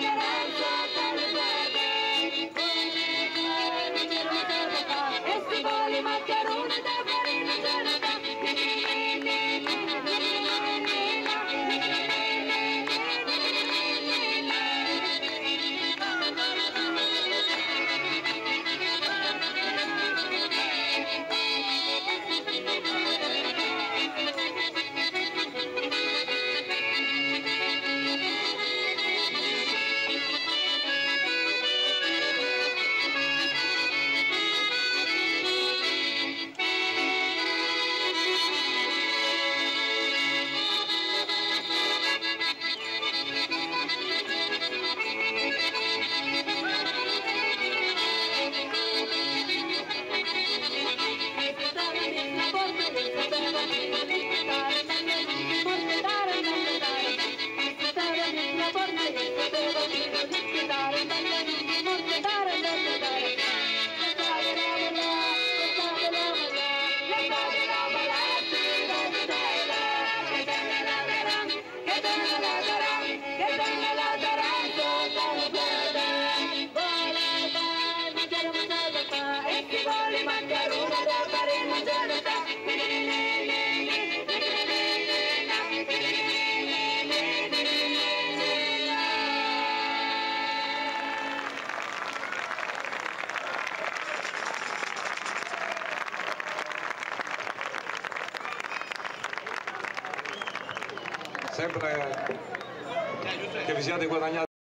la la. Sempre che vi siate guadagnati